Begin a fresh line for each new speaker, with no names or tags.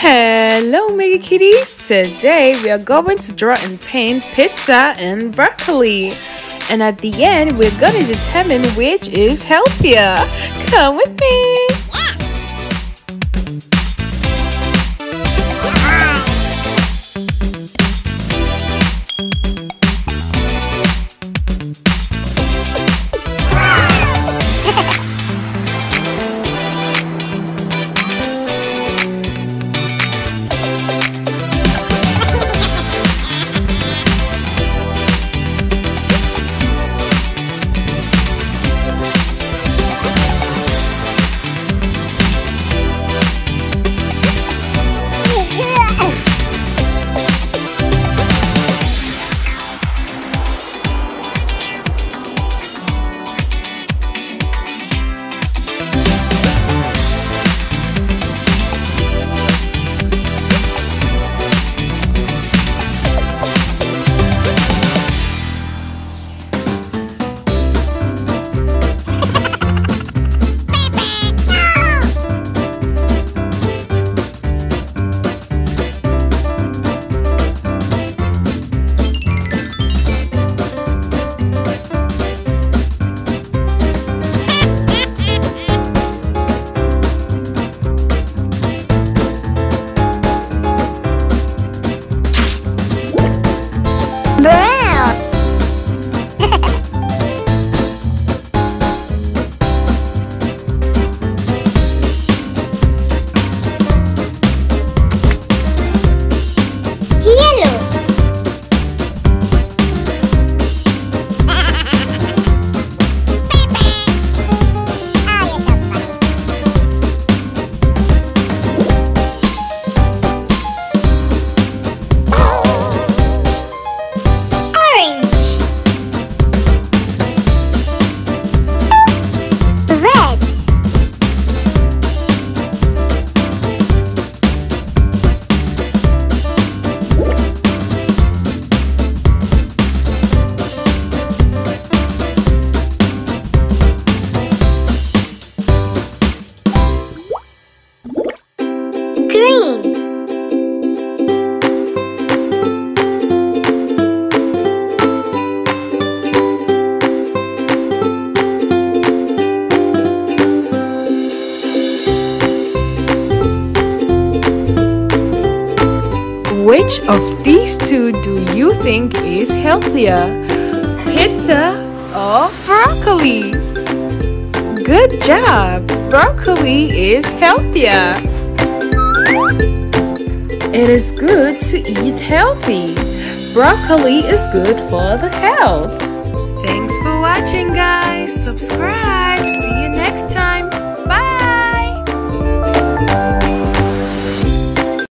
Hello, Mega Kiddies! Today we are going to draw and paint pizza and broccoli. And at the end, we're going to determine which is healthier. Come with me! Which of these two do you think is healthier? Pizza or broccoli? Good job! Broccoli is healthier. It is good to eat healthy. Broccoli is good for the health. Thanks for watching guys. Subscribe